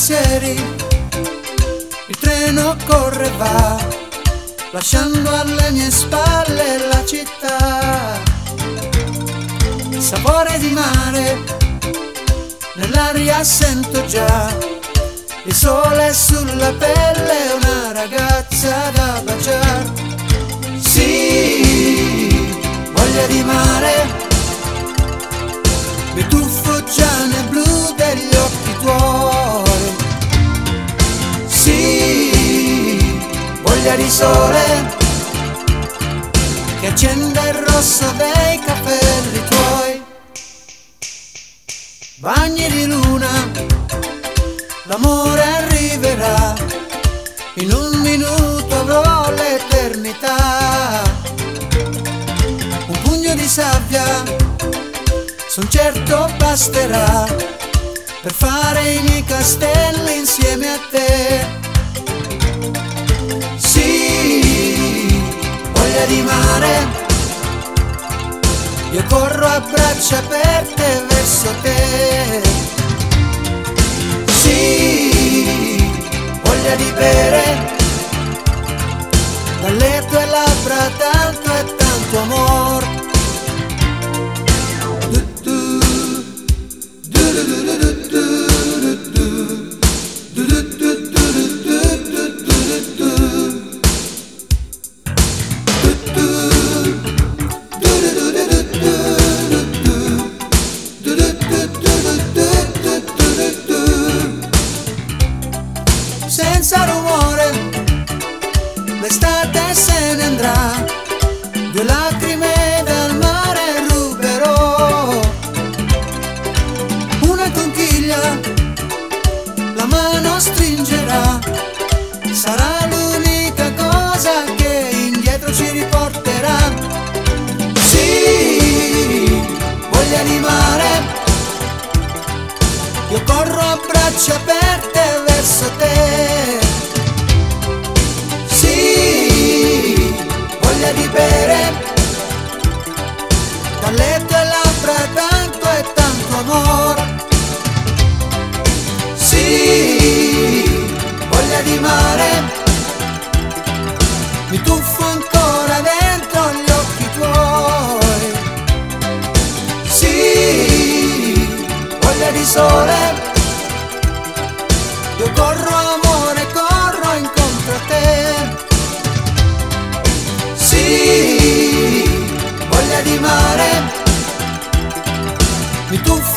pensieri, il treno corre e va, lasciando alle mie spalle la città. Sapore di mare, nell'aria sento già, il sole sulla pelle, una ragazza da baciare. Voglia di sole che accende il rosso dei capelli tuoi. Bagni di luna, l'amore arriverà, in un minuto avrò l'eternità. Un pugno di sabbia, son certo basterà per fare i miei castelli insieme a te. Voglia di mare, io corro a braccia aperte verso te. Sì, senza rumore, l'estate se ne andrà, due lacrime dal mare ruberò, una conchiglia, la mano stringerà, sarà l'unica cosa che indietro ci riporterà. Sì, voglia di mare, io corro a braccia aperte verso te. mi tuffo ancora dentro gli occhi tuoi. Sì, voglia di sole, io corro amore, corro incontro a te. Sì, voglia di mare, mi tuffo